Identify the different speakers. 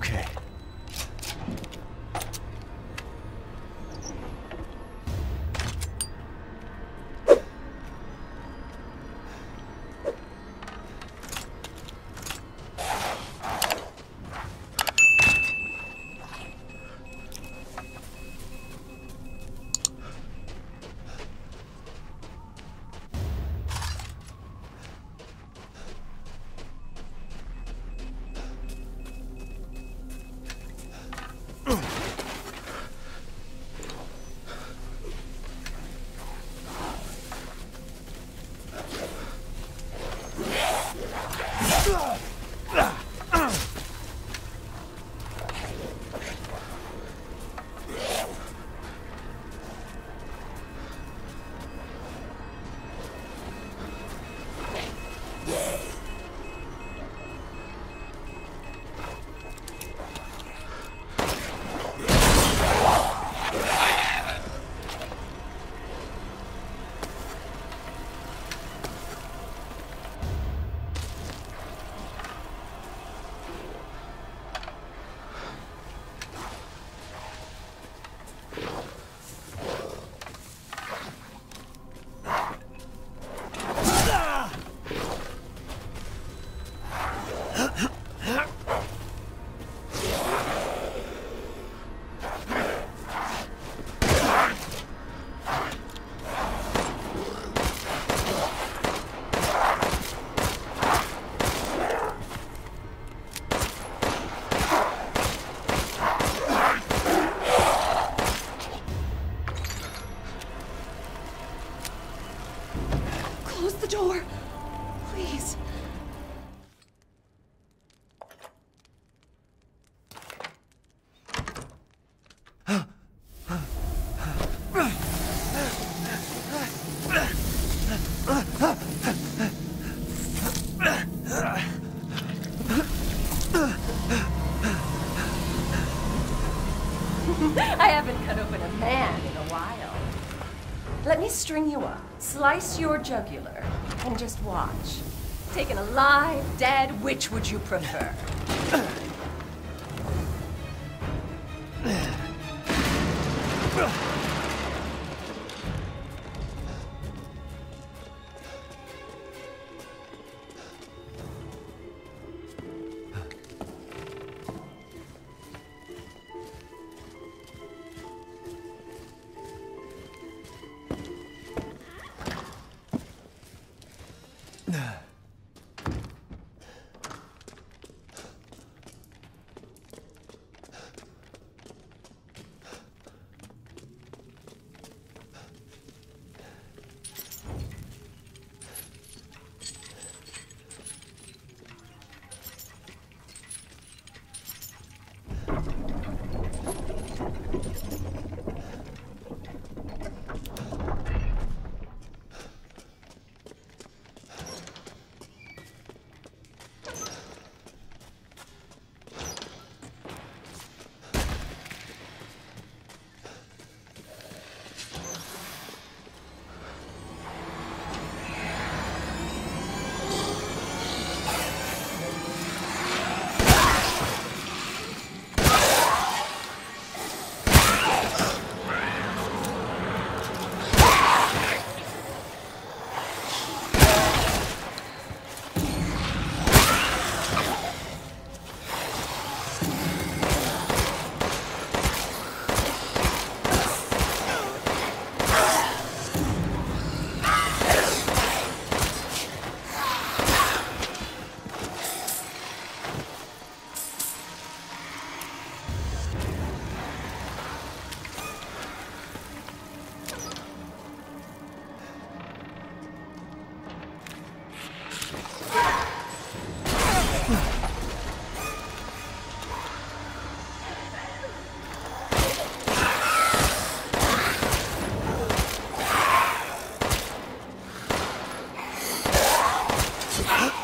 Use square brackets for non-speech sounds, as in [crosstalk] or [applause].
Speaker 1: Okay.
Speaker 2: Let me string you up, slice your jugular, and just watch. Taken alive, dead, which would you prefer? Ugh. [clears throat] Huh?